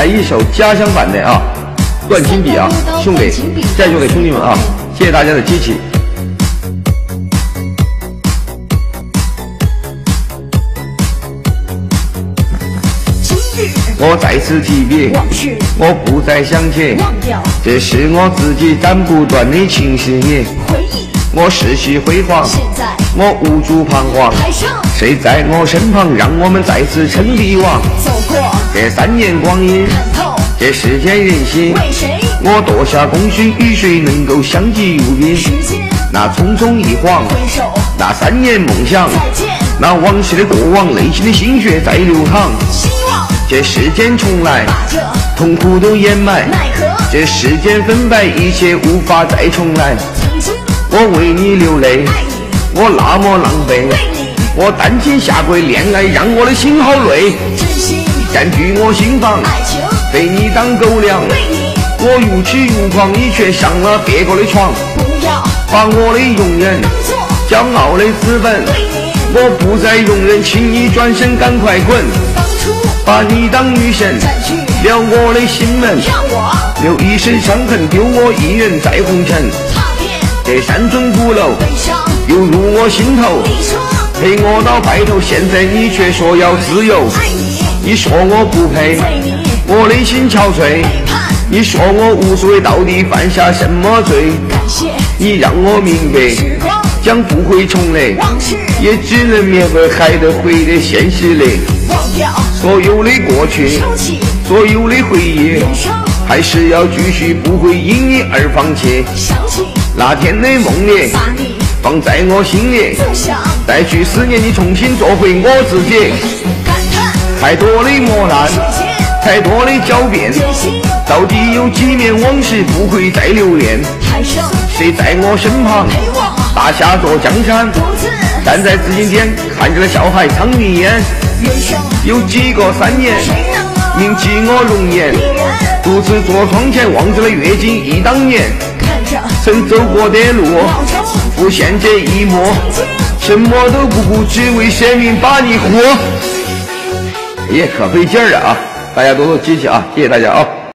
来一首家乡版的啊，断金笔啊，送给再送给兄弟们啊，谢谢大家的支持。我再次提笔，我不再想起，这是我自己斩不断的情事业。回忆，我逝去辉煌，现在我无助彷徨。谁在我身旁，让我们再次称帝王？走过，这三年光阴，看透，这世间人心，为谁？我夺下功勋，与谁能够相敬如宾？时间那匆匆一晃，回首，那三年梦想，再见，那往事的过往，内心的心血在流淌。希望这世间重来，把这痛苦都掩埋。奈何，这世间分白，一切无法再重来。我为你流泪，我那么狼狈，我单膝下跪，恋爱让我的心好累，真心，占据我心房，爱情被你当狗粮。为你，我如痴如狂，你却上了别个的床，不要。把我的容忍、骄傲的资本，我不再容忍，请你转身赶快滚，当初把你当女神，了我的心门，留一身伤痕，丢我一人在红尘。这山中鼓楼，又入我心头，陪我到白头，现在你却说要自由，你，说我不配，我内心憔悴。你说我无所谓，到底犯下什么罪？你让我明白，时光将不会重来，往事也只能缅怀还得回的现实里。忘掉，所有的过去，收起所有的回忆，还是要继续，不会因你而放弃。那天的梦里，放在我心里，再去思念你，重新做回我自己。太多的磨难，太多的狡辩，到底有几面往事不会再留恋？谁在我身旁，大下座江山？站在紫金巅，看着那笑海苍云烟，有几个三年，谁能铭记我容颜？独自坐窗前，望着那月景忆当年，曾走过的路，浮现这一幕，什么都不顾，只为生命把你护。哎呀，可费劲儿了啊！大家多多支持啊，谢谢大家啊！